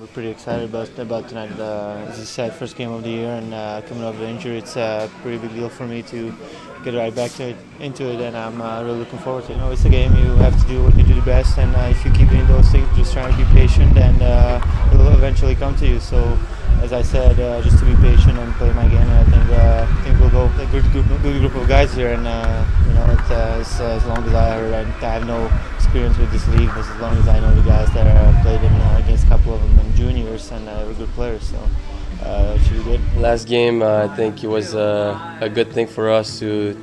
We're pretty excited about about tonight. Uh, as you said, first game of the year, and uh, coming off the injury, it's a pretty big deal for me to get right back to it, into it, and I'm uh, really looking forward to it. You know, it's a game. You have to do what you do the best, and uh, if you keep doing those things, just trying to be patient, and uh, it will eventually come to you. So, as I said, uh, just to be patient and play my game, and I think I think we'll go a good group, good group of guys here, and you know, it, as, as long as I I have no experience with this league, as long as I know the guys that are played in, so uh, good. Last game, uh, I think it was uh, a good thing for us to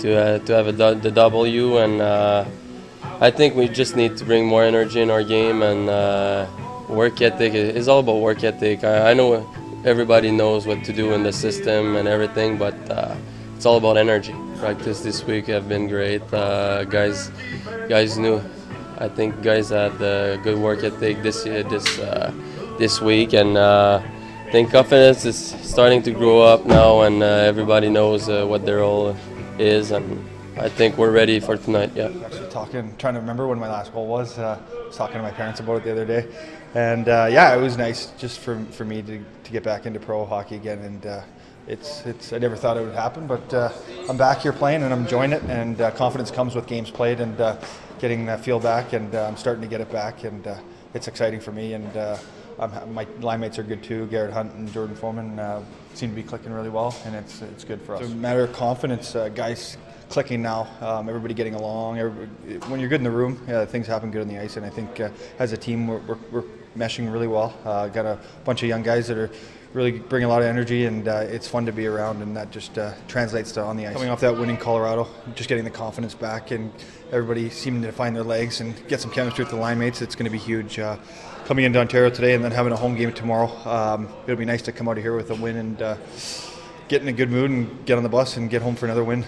to uh, to have a du- the W, and uh, I think we just need to bring more energy in our game and uh, work ethic. It's all about work ethic. I, I know everybody knows what to do in the system and everything, but it's all about energy. Practice this week have been great. Guys, guys knew. I think guys had uh, good work ethic this year, this this week, and uh, I think confidence is starting to grow up now, and uh, everybody knows uh, what their role is, and I think we're ready for tonight. Yeah. Actually, talking, trying to remember when my last goal was. Uh, I was talking to my parents about it the other day, and uh, yeah, it was nice just for for me to, to get back into pro hockey again. And uh, it's it's I never thought it would happen, but uh, I'm back here playing and I'm enjoying it. And uh, confidence comes with games played and uh, getting that feel back, and uh, I'm starting to get it back, and uh, it's exciting for me. And uh, I'm, my line mates are good too. Garet Hunt and Jordan Foreman uh, seem to be clicking really well, and it's it's good for us. It's a matter of confidence, uh, guys clicking now. Um, everybody getting along. Everybody, when you're good in the room, yeah, things happen good on the ice. And I think uh, as a team, we're, we're, we're meshing really well. Uh, got a bunch of young guys that are really bring a lot of energy, and uh, it's fun to be around. And that just uh, translates to on the ice. Coming off that win in Colorado, just getting the confidence back, and everybody seeming to find their legs and get some chemistry with the line mates. It's going to be huge. Uh, coming into Ontario today, and then having a home game tomorrow. Um, it'll be nice to come out of here with a win and uh, get in a good mood and get on the bus and get home for another win.